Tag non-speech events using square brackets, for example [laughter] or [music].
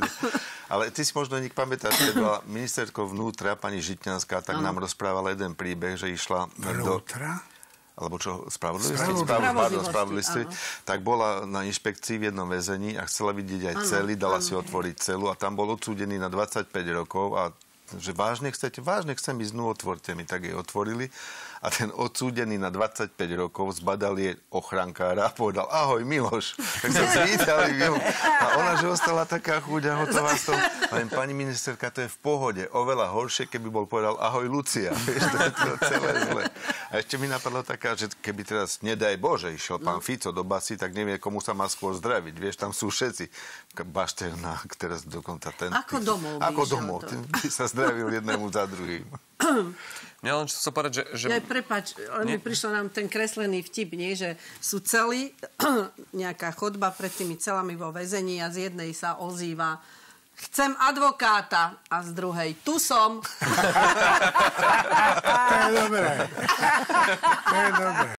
[laughs] Ale ty si možno nik pamätáš, keď bola ministerkou vnútra, pani Žitňanská, tak nám rozprávala jeden príbeh, že išla do... Vnútra? alebo čo, spravodlivosti? Spravodlivosti. Pardon, Spravodlivosti. Tak bola na inšpekcii v jednom väzení a chcela vidieť aj celý, dala si otvoriť celu a tam bol odsúdený na 25 rokov a že vážne chcete, vážne chcem ísť, no otvorte mi, tak jej otvorili a ten odsúdený na 25 rokov zbadal je ochrankára a povedal, ahoj Miloš. Tak sa zvítali A ona, že ostala taká chuť hotová s tom. Len pani ministerka, to je v pohode. Oveľa horšie, keby bol povedal, ahoj Lucia. [laughs] Vieš, to je to celé zle. A ešte mi napadlo taká, že keby teraz, nedaj Bože, išiel pán Fico do basy, tak nevie, komu sa má skôr zdraviť. Vieš, tam sú všetci. Bašternák, teraz dokonca ten... Ako domov by Ako domov. to. By sa zdravil jednému za druhým. Mňa len čo chcem povedať, že... že... Ja, prepač, ale mi prišiel nám ten kreslený vtip, nie? že sú celí, [clears throat] nejaká chodba pred tými celami vo väzení a z jednej sa ozýva chcem advokáta a z druhej tu som. To je dobré. To je dobré.